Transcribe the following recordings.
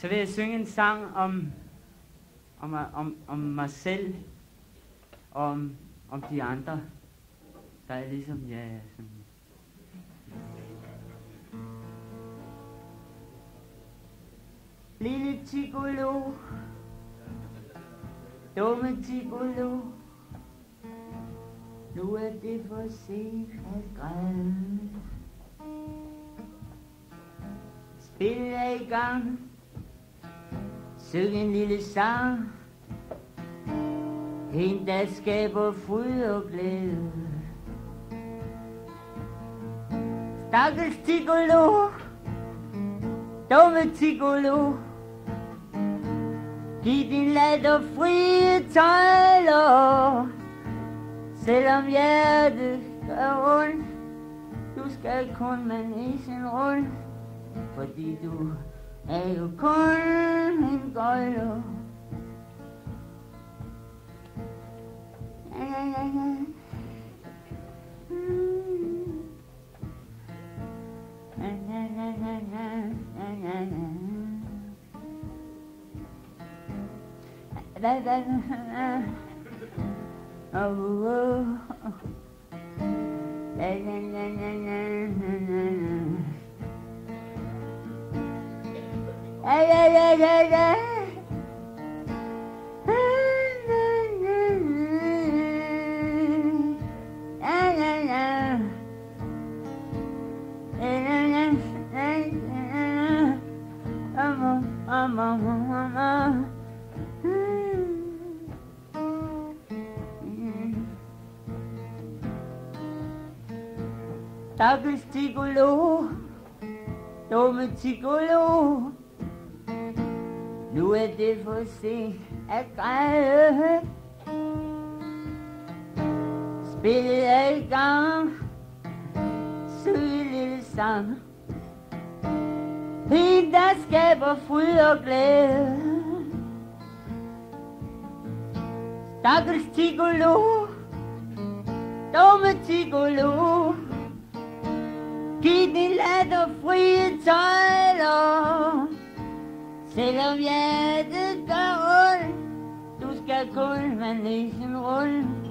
så vil jeg synge en sang om, om, om, om mig selv, og om, om de andre, der er ligesom jeg ja, Sådan. Lille tigolo, dumme tigolo, nu er det for sent at græde. Spillet er i gang, synge en lille sang, en der skaber fryd og glæde. Stakkels tigolo, dumme tigolo, Giv din latter frie tøjler, selvom hjertet gør ondt. Du skal kun med næsen rundt, fordi du er jo kun en gøjler. Ja, ja, ja, ja. Mm. Tagestigolo, Domitigolo, nu er det for sent at græde. Spillet er i gang, Søg lille sang. En, der skaber fryd og glæde. Stakkels tigolo, dumme tigolo. Giv din latter frie tøj selvom hjertet gør ondt. Du skal kun med næsen rundt,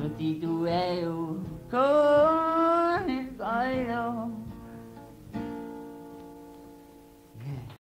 fordi du er jo kun.